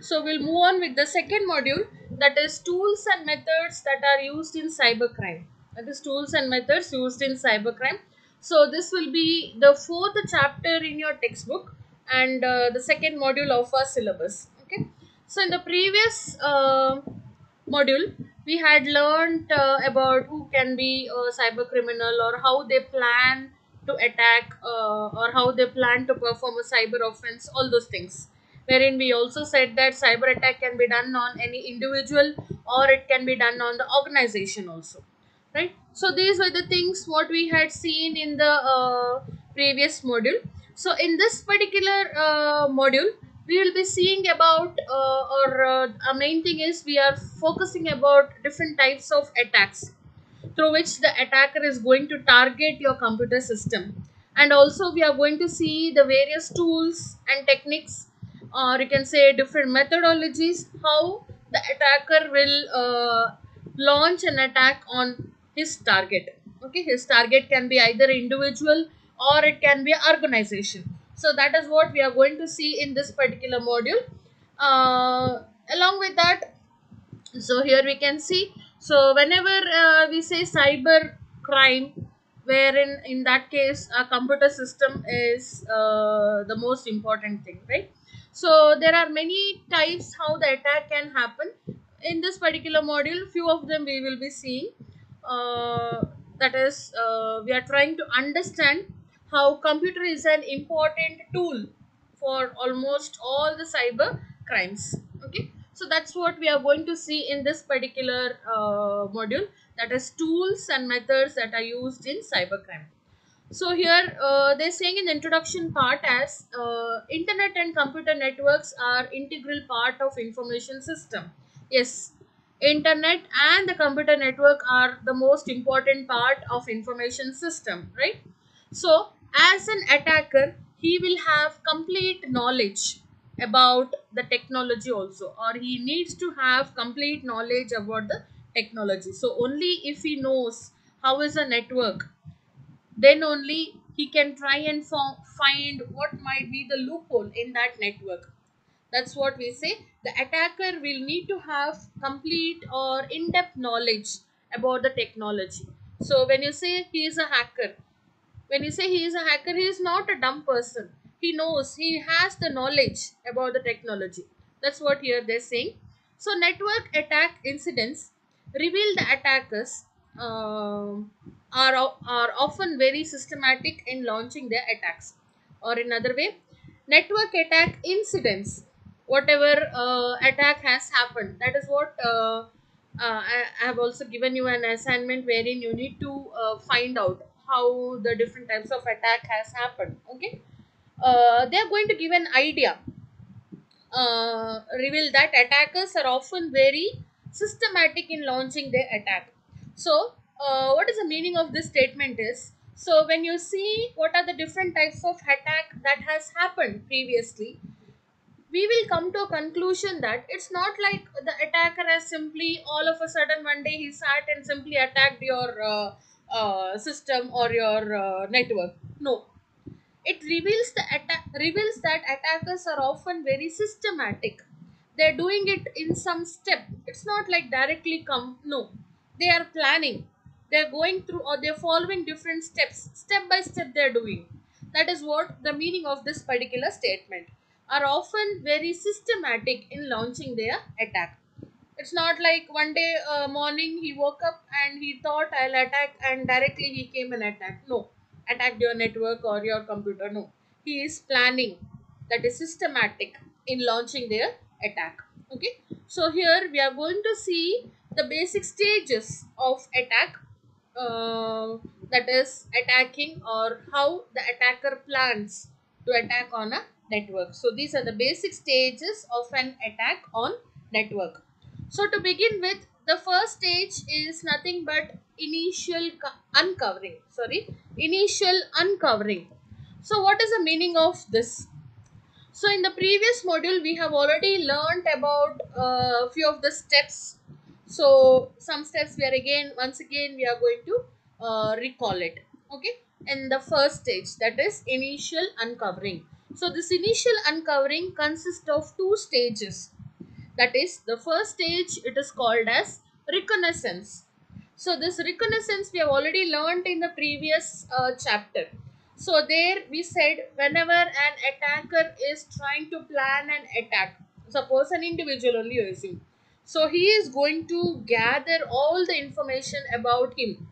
So we'll move on with the second module that is tools and methods that are used in cybercrime. That is tools and methods used in cybercrime. So this will be the fourth chapter in your textbook and uh, the second module of our syllabus. Okay. So in the previous uh, module we had learned uh, about who can be a cyber criminal or how they plan to attack uh, or how they plan to perform a cyber offense all those things wherein we also said that cyber attack can be done on any individual or it can be done on the organization also right? So these were the things what we had seen in the uh, previous module. So in this particular uh, module we will be seeing about uh, or uh, our main thing is we are focusing about different types of attacks through which the attacker is going to target your computer system. And also we are going to see the various tools and techniques or you can say different methodologies how the attacker will uh, launch an attack on his target. Okay his target can be either individual or it can be organization. So that is what we are going to see in this particular module. Uh, along with that so here we can see so whenever uh, we say cyber crime wherein in that case a computer system is uh, the most important thing right so there are many types how the attack can happen. In this particular module few of them we will be seeing. Uh, that is uh, we are trying to understand how computer is an important tool for almost all the cyber crimes. Okay? So that's what we are going to see in this particular uh, module. That is tools and methods that are used in cybercrime so here uh, they're saying in the introduction part as uh, internet and computer networks are integral part of information system. Yes internet and the computer network are the most important part of information system right? So as an attacker he will have complete knowledge about the technology also or he needs to have complete knowledge about the technology. So only if he knows how is a network then only he can try and find what might be the loophole in that network. That's what we say. The attacker will need to have complete or in-depth knowledge about the technology. So when you say he is a hacker when you say he is a hacker he is not a dumb person. He knows he has the knowledge about the technology. That's what here they're saying. So network attack incidents reveal the attackers um, are, are often very systematic in launching their attacks. Or in other way network attack incidents whatever uh, attack has happened. That is what uh, uh, I, I have also given you an assignment wherein you need to uh, find out how the different types of attack has happened. Okay? Uh, they are going to give an idea. Uh, reveal that attackers are often very systematic in launching their attack. So uh, what is the meaning of this statement is so when you see what are the different types of attack that has happened previously we will come to a conclusion that it's not like the attacker has simply all of a sudden one day he sat and simply attacked your uh, uh, system or your uh, network. No. It reveals the attack reveals that attackers are often very systematic. They're doing it in some step. It's not like directly come no. They are planning they're going through or they're following different steps. Step by step they're doing. That is what the meaning of this particular statement. Are often very systematic in launching their attack. It's not like one day uh, morning he woke up and he thought i'll attack and directly he came and attacked. No. Attacked your network or your computer. No. He is planning. That is systematic in launching their attack. Okay? So here we are going to see the basic stages of attack uh, that is attacking or how the attacker plans to attack on a network. So these are the basic stages of an attack on network. So to begin with the first stage is nothing but initial uncovering. Sorry initial uncovering. So what is the meaning of this? So in the previous module we have already learned about a few of the steps so some steps we are again once again we are going to uh, recall it. Okay? In the first stage that is initial uncovering. So this initial uncovering consists of two stages. That is the first stage it is called as reconnaissance. So this reconnaissance we have already learned in the previous uh, chapter. So there we said whenever an attacker is trying to plan an attack suppose an individual only assume so he is going to gather all the information about him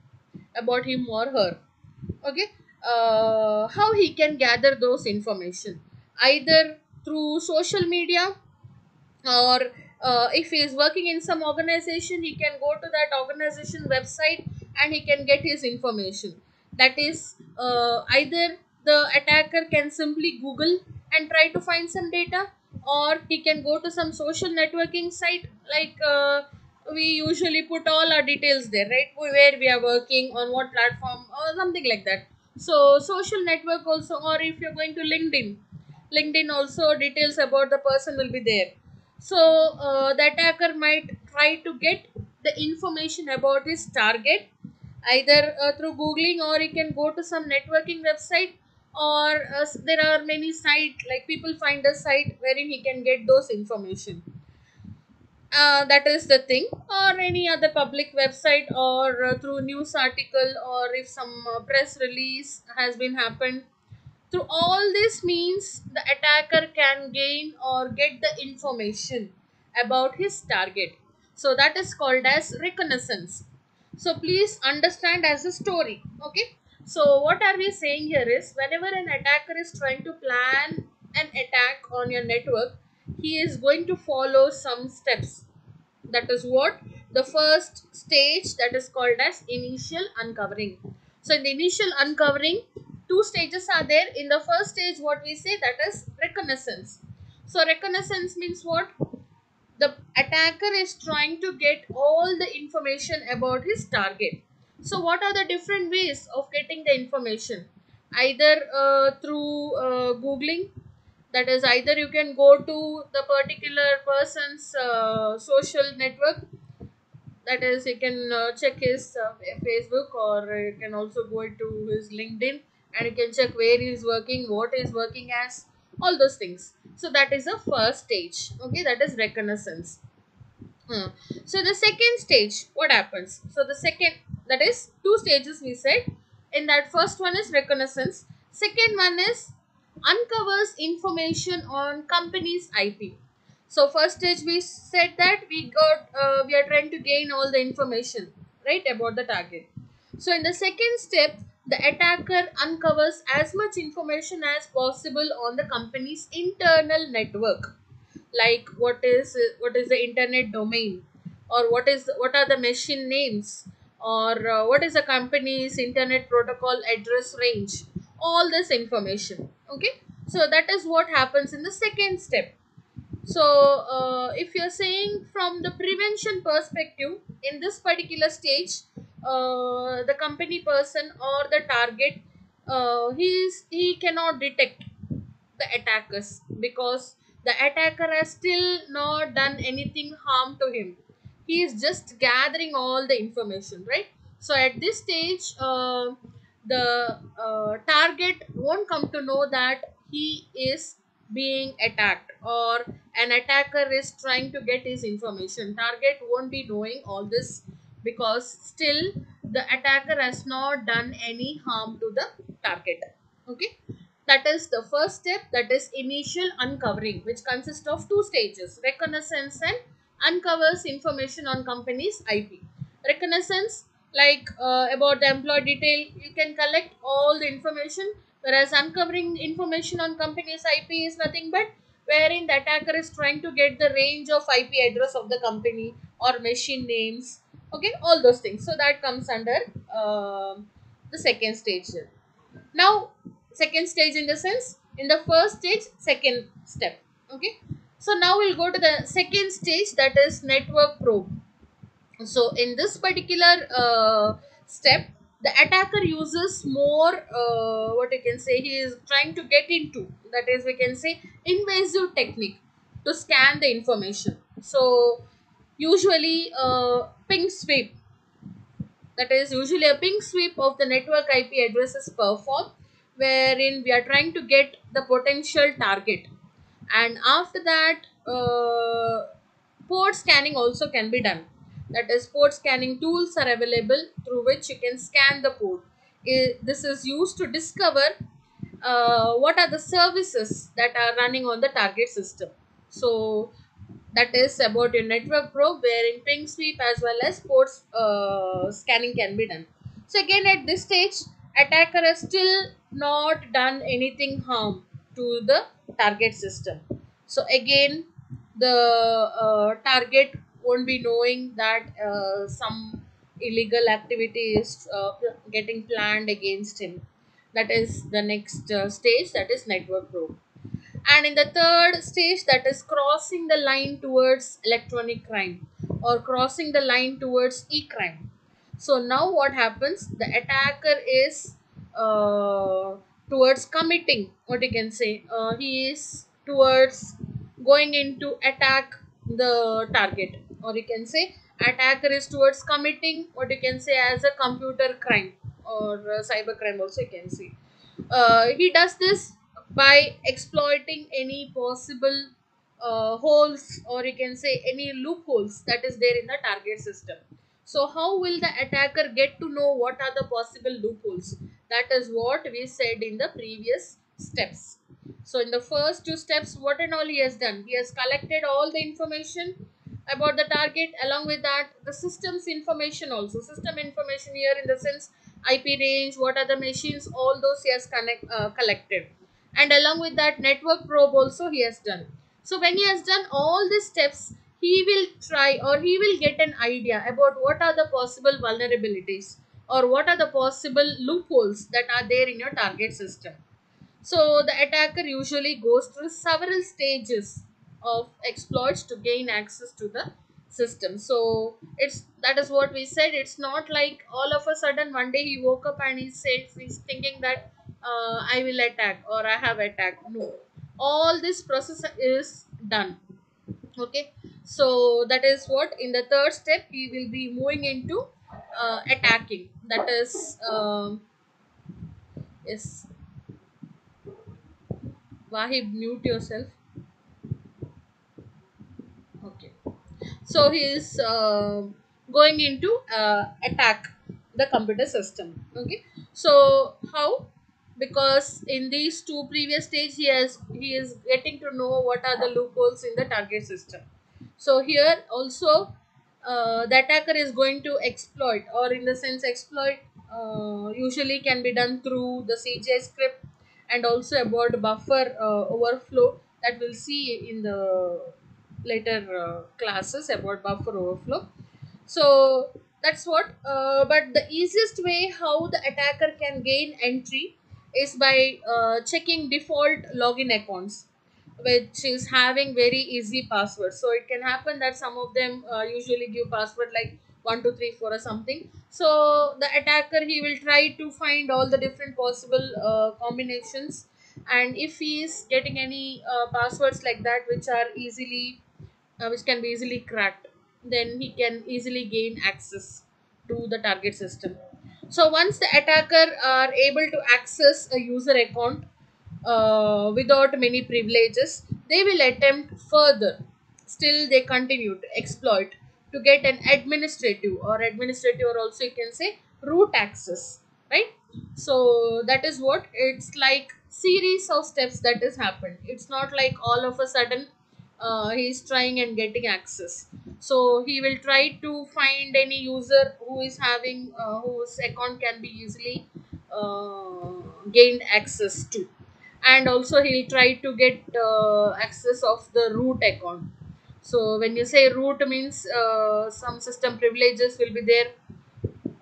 about him or her. Okay? Uh, how he can gather those information? Either through social media or uh, if he is working in some organization he can go to that organization website and he can get his information. That is uh, either the attacker can simply google and try to find some data or he can go to some social networking site like uh, we usually put all our details there right? Where we are working on what platform or something like that. So social network also or if you're going to linkedin linkedin also details about the person will be there. So uh, the attacker might try to get the information about his target either uh, through googling or he can go to some networking website or uh, there are many sites like people find a site wherein he can get those information. Uh, that is the thing. Or any other public website or uh, through news article or if some uh, press release has been happened. Through all this means the attacker can gain or get the information about his target. So that is called as reconnaissance. So please understand as a story okay so what are we saying here is whenever an attacker is trying to plan an attack on your network he is going to follow some steps. That is what? The first stage that is called as initial uncovering. So in the initial uncovering two stages are there. In the first stage what we say that is reconnaissance. So reconnaissance means what? The attacker is trying to get all the information about his target so what are the different ways of getting the information? Either uh, through uh, googling that is either you can go to the particular person's uh, social network that is you can uh, check his uh, facebook or you can also go to his linkedin and you can check where he is working what he is working as all those things. So that is the first stage okay? That is reconnaissance Hmm. So the second stage, what happens? So the second, that is two stages we said. In that first one is reconnaissance. Second one is uncovers information on company's IP. So first stage we said that we got uh, we are trying to gain all the information right about the target. So in the second step, the attacker uncovers as much information as possible on the company's internal network like what is what is the internet domain? Or what is what are the machine names? Or uh, what is the company's internet protocol address range? All this information okay? So that is what happens in the second step. So uh, if you're saying from the prevention perspective in this particular stage uh, the company person or the target uh, he is he cannot detect the attackers because the attacker has still not done anything harm to him. He is just gathering all the information right? So at this stage uh, the uh, target won't come to know that he is being attacked or an attacker is trying to get his information. Target won't be knowing all this because still the attacker has not done any harm to the target. Okay that is the first step that is initial uncovering which consists of two stages reconnaissance and uncovers information on company's ip reconnaissance like uh, about the employee detail you can collect all the information whereas uncovering information on company's ip is nothing but wherein the attacker is trying to get the range of ip address of the company or machine names okay all those things. So that comes under um the second stage now second stage in the sense in the first stage second step. Okay? So now we'll go to the second stage that is network probe. So in this particular uh, step the attacker uses more uh, what you can say he is trying to get into that is we can say invasive technique to scan the information. So usually uh, ping sweep that is usually a ping sweep of the network ip address is performed wherein we are trying to get the potential target. And after that uh, port scanning also can be done. That is port scanning tools are available through which you can scan the port. This is used to discover uh, what are the services that are running on the target system. So that is about your network probe wherein ping sweep as well as ports uh, scanning can be done. So again at this stage attacker has still not done anything harm to the target system. So again the uh, target won't be knowing that uh, some illegal activity is uh, getting planned against him. That is the next uh, stage that is network probe and in the third stage that is crossing the line towards electronic crime or crossing the line towards e-crime so now what happens? The attacker is uh, towards committing. What you can say? Uh, he is towards going into attack the target. Or you can say attacker is towards committing what you can say as a computer crime or cyber crime also you can see. Uh, he does this by exploiting any possible uh, holes or you can say any loopholes that is there in the target system so how will the attacker get to know what are the possible loopholes? That is what we said in the previous steps. So in the first two steps what and all he has done? He has collected all the information about the target along with that the system's information also. System information here in the sense ip range what are the machines all those he has connect uh, collected. And along with that network probe also he has done. So when he has done all these steps he will try or he will get an idea about what are the possible vulnerabilities or what are the possible loopholes that are there in your target system so the attacker usually goes through several stages of exploits to gain access to the system. So it's that is what we said. It's not like all of a sudden one day he woke up and he said he's thinking that uh, I will attack or I have attacked. No, all this process is done. Okay, so that is what in the third step he will be moving into uh, attacking. That is um, is Wahib, mute yourself. Okay. So he is uh, going into uh, attack the computer system. Okay. So how? Because in these two previous stage, he has he is getting to know what are the loopholes in the target system. So here also, uh, the attacker is going to exploit, or in the sense exploit, uh, usually can be done through the CGI script and also about buffer uh, overflow that we'll see in the later uh, classes about buffer overflow so that's what uh, but the easiest way how the attacker can gain entry is by uh, checking default login accounts which is having very easy passwords so it can happen that some of them uh, usually give password like 1234 or something. So the attacker he will try to find all the different possible uh, combinations. And if he is getting any uh, passwords like that which are easily uh, which can be easily cracked then he can easily gain access to the target system so once the attacker are able to access a user account uh, without many privileges they will attempt further. Still they continue to exploit to get an administrative or administrative or also you can say root access right? So that is what it's like series of steps that has happened. It's not like all of a sudden uh, he's trying and getting access. So he will try to find any user who is having uh, whose account can be easily uh, gained access to. And also he'll try to get uh, access of the root account. So when you say root means uh, some system privileges will be there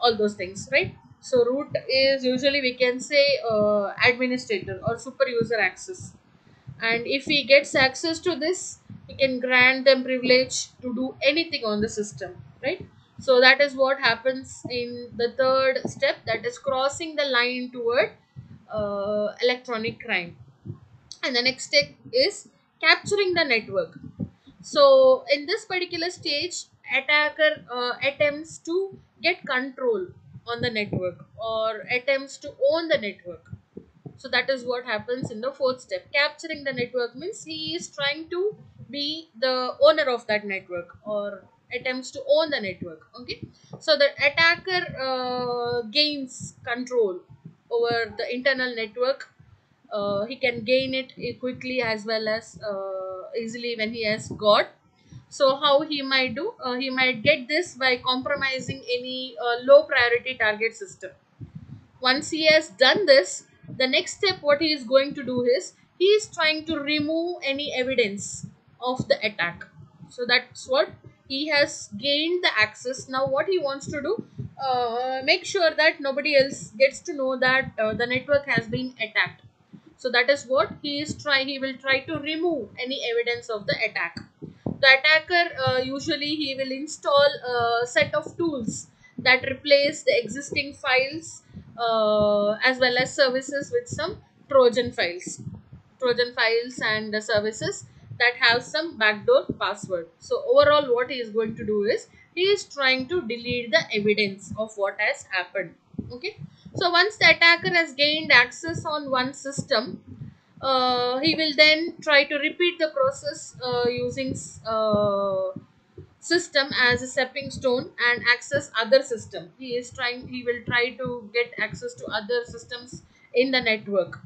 all those things right? So root is usually we can say uh, administrator or super user access. And if he gets access to this he can grant them privilege to do anything on the system right? So that is what happens in the third step that is crossing the line toward uh, electronic crime. And the next step is capturing the network. So in this particular stage attacker uh, attempts to get control on the network or attempts to own the network. So that is what happens in the fourth step. Capturing the network means he is trying to be the owner of that network or attempts to own the network. Okay. So the attacker uh, gains control over the internal network. Uh, he can gain it quickly as well as uh, easily when he has got so how he might do? Uh, he might get this by compromising any uh, low priority target system. Once he has done this, the next step what he is going to do is he is trying to remove any evidence of the attack. So that's what he has gained the access. Now what he wants to do, uh, make sure that nobody else gets to know that uh, the network has been attacked. So that is what he is trying. He will try to remove any evidence of the attack the attacker uh, usually he will install a set of tools that replace the existing files uh, as well as services with some trojan files trojan files and the services that have some backdoor password. So overall what he is going to do is he is trying to delete the evidence of what has happened. Okay? So once the attacker has gained access on one system uh, he will then try to repeat the process uh, using uh, system as a stepping stone and access other system. He is trying he will try to get access to other systems in the network.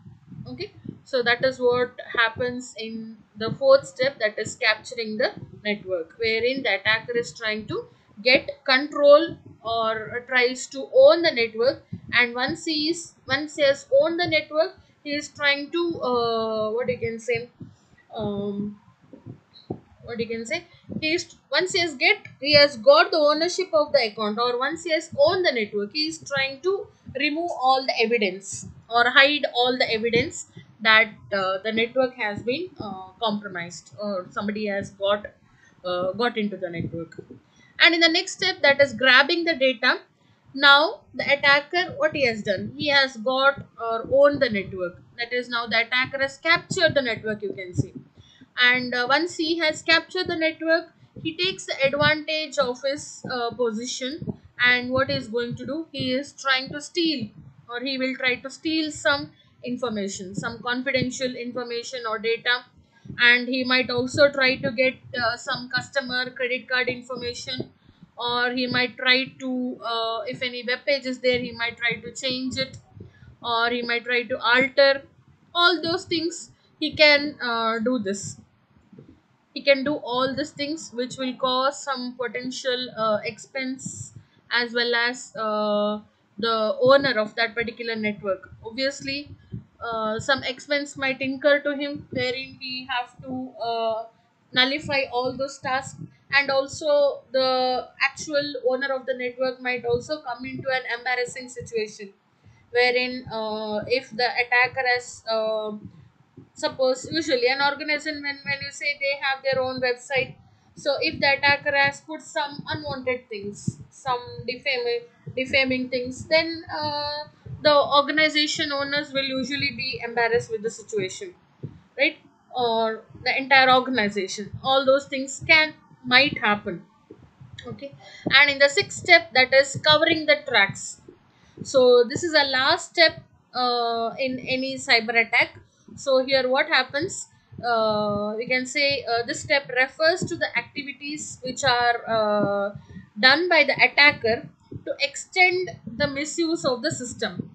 Okay so that is what happens in the fourth step that is capturing the network wherein the attacker is trying to get control or tries to own the network. And once he is once he has owned the network he is trying to uh, what you can say um, what you can say he is once he has get he has got the ownership of the account or once he has owned the network he is trying to remove all the evidence or hide all the evidence that uh, the network has been uh, compromised or somebody has got uh, got into the network. And in the next step that is grabbing the data. Now the attacker what he has done he has got or owned the network. That is now the attacker has captured the network you can see. And uh, once he has captured the network he takes advantage of his uh, position. And what he is going to do he is trying to steal or he will try to steal some information some confidential information or data. And he might also try to get uh, some customer credit card information or he might try to uh, if any web page is there he might try to change it or he might try to alter. All those things he can uh, do this. He can do all these things which will cause some potential uh, expense as well as uh, the owner of that particular network. Obviously uh, some expense might incur to him wherein we have to uh, nullify all those tasks. And also the actual owner of the network might also come into an embarrassing situation wherein uh, if the attacker has uh, suppose usually an organization when, when you say they have their own website so if the attacker has put some unwanted things some defaming defaming things then uh, the organization owners will usually be embarrassed with the situation right? Or the entire organization. All those things can might happen okay? And in the sixth step that is covering the tracks. So this is a last step uh, in any cyber attack. So here what happens? Uh, we can say uh, this step refers to the activities which are uh, done by the attacker to extend the misuse of the system.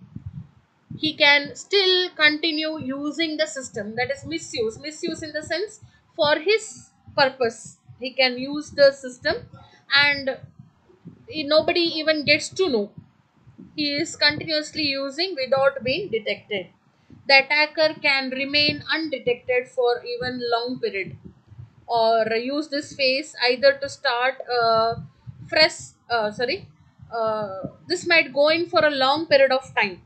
He can still continue using the system. That is misuse. Misuse in the sense for his purpose he can use the system and nobody even gets to know. He is continuously using without being detected. The attacker can remain undetected for even long period or use this phase either to start uh, fresh uh, sorry uh, this might go in for a long period of time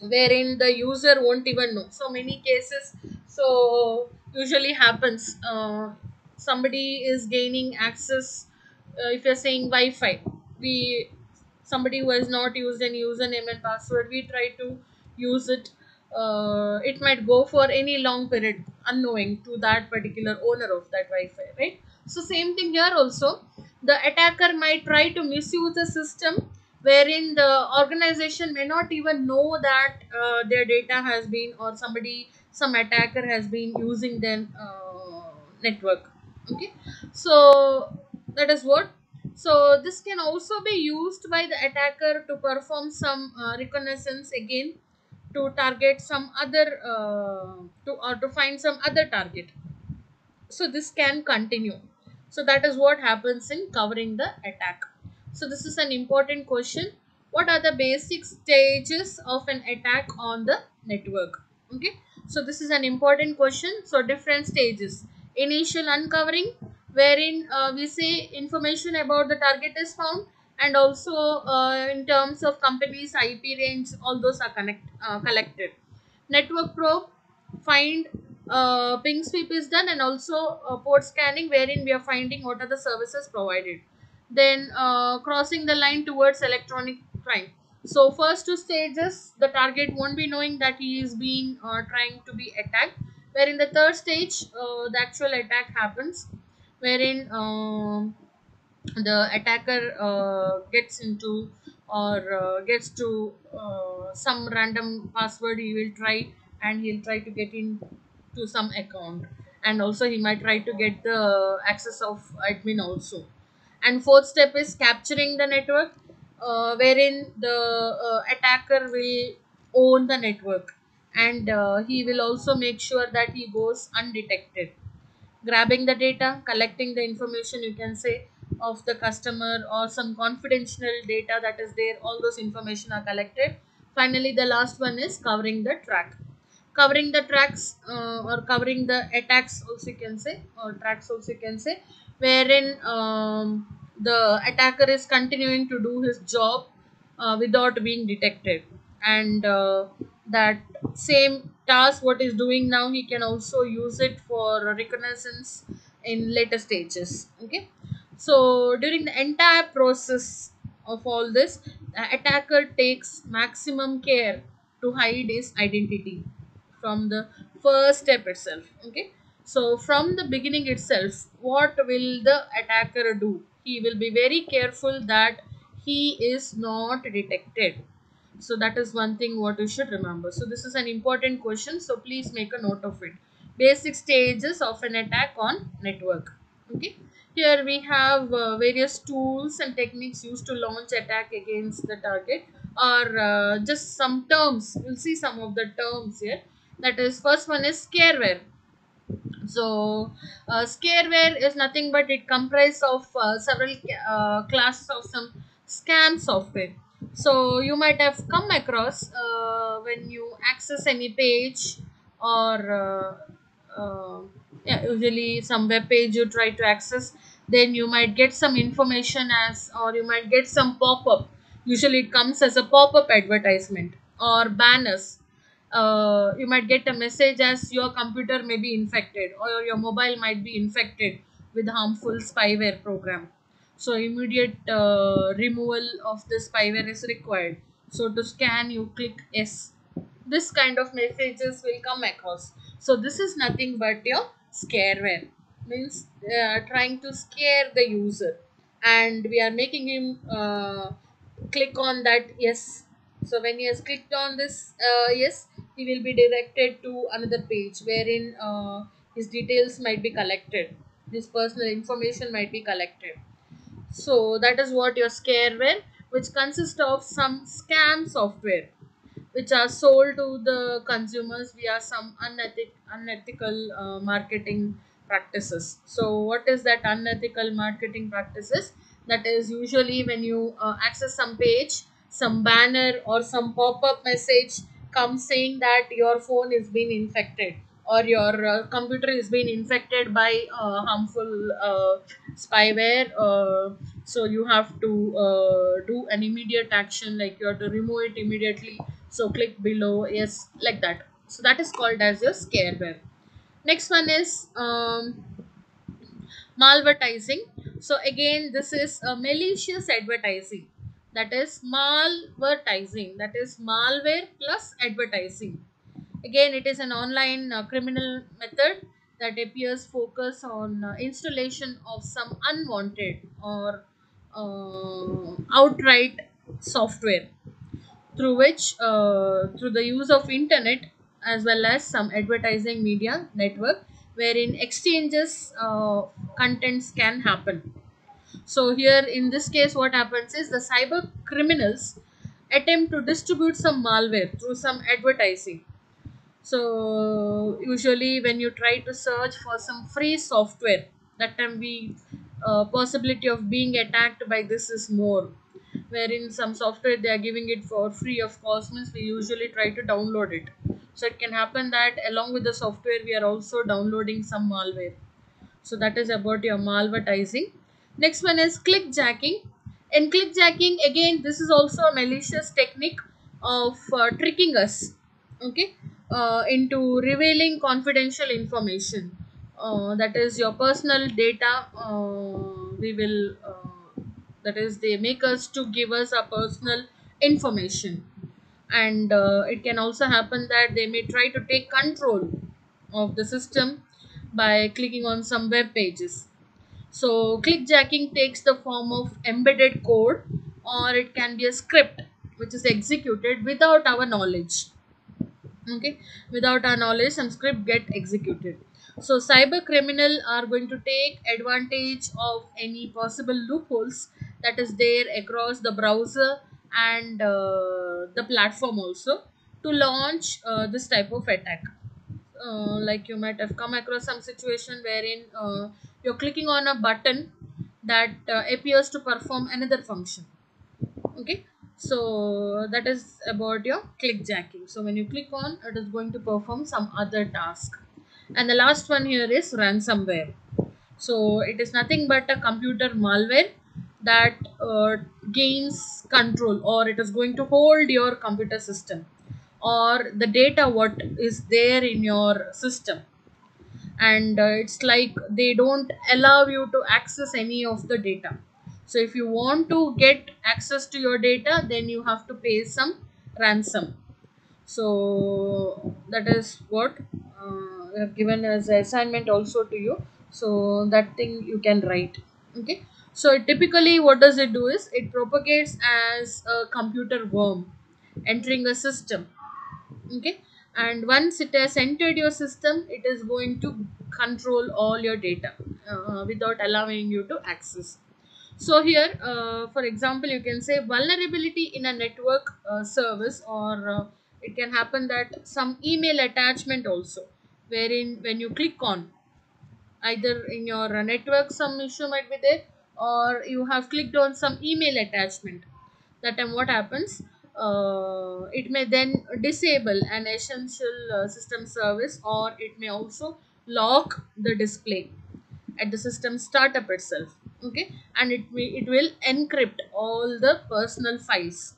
wherein the user won't even know. So many cases so usually happens uh, somebody is gaining access uh, if you're saying wi-fi we somebody who has not used any username and password we try to use it uh, it might go for any long period unknowing to that particular owner of that wi-fi right? So same thing here also the attacker might try to misuse the system wherein the organization may not even know that uh, their data has been or somebody some attacker has been using their uh, network. Okay? So that is what. So this can also be used by the attacker to perform some uh, reconnaissance again to target some other uh, to or to find some other target. So this can continue so that is what happens in covering the attack. So this is an important question. What are the basic stages of an attack on the network? Okay. So this is an important question. So different stages. Initial uncovering wherein uh, we say information about the target is found and also uh, in terms of companies ip range all those are connect uh, collected. Network probe find uh, ping sweep is done and also uh, port scanning wherein we are finding what are the services provided. Then uh, crossing the line towards electronic crime. So first two stages the target won't be knowing that he is being uh, trying to be attacked. Where in the third stage uh, the actual attack happens wherein um, the attacker uh, gets into or uh, gets to some random password he will try and he'll try to get in to some account and also he might try to get the access of admin also and fourth step is capturing the network uh, wherein the uh, attacker will own the network and uh, he will also make sure that he goes undetected grabbing the data, collecting the information you can say of the customer or some confidential data that is there, all those information are collected. Finally, the last one is covering the track. Covering the tracks uh, or covering the attacks also you can say or tracks also you can say wherein um, the attacker is continuing to do his job uh, without being detected. And uh, that same task what is doing now he can also use it for reconnaissance in later stages okay? So during the entire process of all this the attacker takes maximum care to hide his identity from the first step itself okay? So from the beginning itself what will the attacker do? He will be very careful that he is not detected. So that is one thing what you should remember. So this is an important question so please make a note of it. Basic stages of an attack on network okay? Here we have uh, various tools and techniques used to launch attack against the target or uh, just some terms. We'll see some of the terms here that is first one is scareware. So uh, scareware is nothing but it comprises of uh, several uh, classes of some scam software. So you might have come across uh, when you access any page or uh, uh, yeah, usually some web page you try to access then you might get some information as or you might get some pop-up. Usually it comes as a pop-up advertisement or banners uh, you might get a message as your computer may be infected or your mobile might be infected with harmful spyware program. So immediate uh, removal of the spyware is required. So to scan you click yes this kind of messages will come across. So this is nothing but your scareware. Means uh, trying to scare the user. And we are making him uh, click on that yes so when he has clicked on this uh, yes he will be directed to another page wherein uh, his details might be collected his personal information might be collected so that is what your scareware which consists of some scam software which are sold to the consumers via some unethic, unethical uh, marketing practices. So, what is that unethical marketing practices? That is usually when you uh, access some page, some banner or some pop-up message comes saying that your phone is being infected or your uh, computer is being infected by uh, harmful uh, spyware. Uh, so you have to uh, do an immediate action like you have to remove it immediately. So click below yes like that. So that is called as your scareware. Next one is um, malvertising. So again this is a malicious advertising that is malvertising. That is malware plus advertising. Again it is an online uh, criminal method that appears focus on uh, installation of some unwanted or uh, outright software through which uh, through the use of internet as well as some advertising media network wherein exchanges uh, contents can happen so here in this case what happens is the cyber criminals attempt to distribute some malware through some advertising. So usually when you try to search for some free software that time we uh, possibility of being attacked by this is more. Wherein some software they are giving it for free of cost means we usually try to download it. So it can happen that along with the software we are also downloading some malware. So that is about your malvertising next one is clickjacking in clickjacking again this is also a malicious technique of uh, tricking us okay uh, into revealing confidential information. Uh, that is your personal data uh, we will uh, that is they make us to give us a personal information. And uh, it can also happen that they may try to take control of the system by clicking on some web pages so clickjacking takes the form of embedded code or it can be a script which is executed without our knowledge. Okay? Without our knowledge some script get executed. So cyber criminal are going to take advantage of any possible loopholes that is there across the browser and uh, the platform also to launch uh, this type of attack uh, like you might have come across some situation wherein uh, you're clicking on a button that uh, appears to perform another function. Okay? So that is about your clickjacking so when you click on it is going to perform some other task. And the last one here is ransomware. So it is nothing but a computer malware that uh, gains control or it is going to hold your computer system or the data what is there in your system. And uh, it's like they don't allow you to access any of the data. So if you want to get access to your data then you have to pay some ransom. So that is what uh, have given as assignment also to you. So that thing you can write. Okay? So typically what does it do is it propagates as a computer worm entering a system okay? And once it has entered your system it is going to control all your data uh, without allowing you to access. So here uh, for example you can say vulnerability in a network uh, service or uh, it can happen that some email attachment also wherein when you click on either in your uh, network some issue might be there or you have clicked on some email attachment. That time what happens uh, it may then disable an essential uh, system service or it may also lock the display at the system startup itself okay? And it may it will encrypt all the personal files.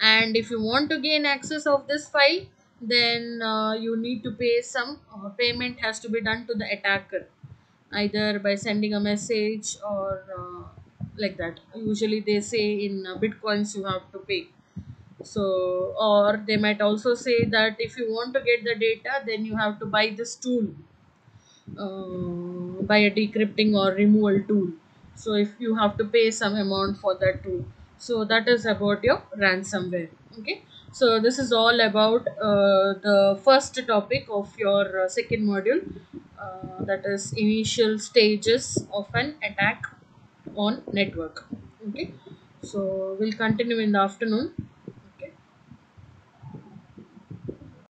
And if you want to gain access of this file then uh, you need to pay some uh, payment has to be done to the attacker either by sending a message or uh, like that. Usually they say in uh, bitcoins you have to pay. So or they might also say that if you want to get the data then you have to buy this tool. Uh, buy a decrypting or removal tool. So if you have to pay some amount for that tool. So that is about your ransomware. Okay? So this is all about uh, the first topic of your uh, second module. Uh, that is initial stages of an attack on network. Okay? So we'll continue in the afternoon